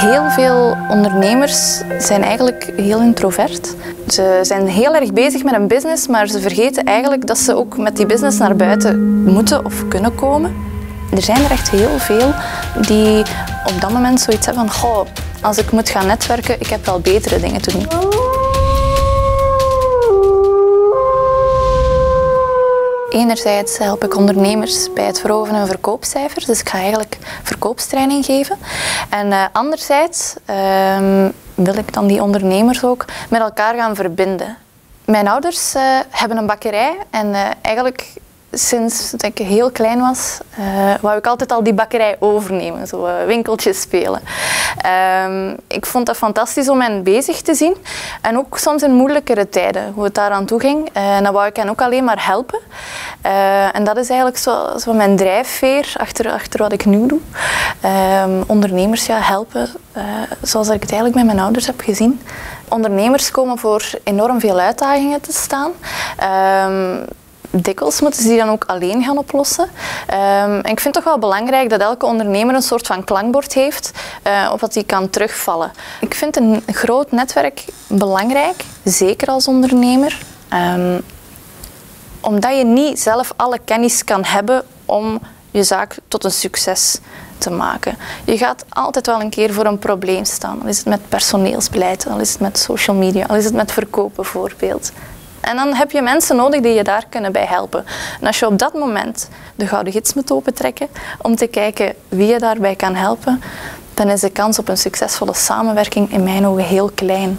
Heel veel ondernemers zijn eigenlijk heel introvert. Ze zijn heel erg bezig met een business, maar ze vergeten eigenlijk dat ze ook met die business naar buiten moeten of kunnen komen. Er zijn er echt heel veel die op dat moment zoiets hebben van goh, als ik moet gaan netwerken, ik heb wel betere dingen te doen. Enerzijds help ik ondernemers bij het verhogen van verkoopcijfers, dus ik ga eigenlijk verkoopstraining geven. En uh, anderzijds uh, wil ik dan die ondernemers ook met elkaar gaan verbinden. Mijn ouders uh, hebben een bakkerij en uh, eigenlijk sinds dat ik heel klein was, uh, wou ik altijd al die bakkerij overnemen, zo uh, winkeltjes spelen. Uh, ik vond dat fantastisch om hen bezig te zien. En ook soms in moeilijkere tijden, hoe het daaraan toe ging. Uh, dan wou ik hen ook alleen maar helpen. en dat is eigenlijk zo, zo mijn drijfveer achter, achter wat ik nu doe. Ehm, ondernemers ja, helpen, zoals ik het eigenlijk met mijn ouders heb gezien. Ondernemers komen voor enorm veel uitdagingen te staan. Ehm, dikwijls moeten ze die dan ook alleen gaan oplossen. Um, en ik vind het toch wel belangrijk dat elke ondernemer een soort van klankbord heeft uh, op wat hij kan terugvallen. Ik vind een groot netwerk belangrijk, zeker als ondernemer. Um, omdat je niet zelf alle kennis kan hebben om je zaak tot een succes te maken. Je gaat altijd wel een keer voor een probleem staan. Al is het met personeelsbeleid, al is het met social media, al is het met verkoop bijvoorbeeld. En dan heb je mensen nodig die je daar kunnen bij helpen. En als je op dat moment de Gouden Gids moet opentrekken om te kijken wie je daarbij kan helpen, dan is de kans op een succesvolle samenwerking in mijn ogen heel klein.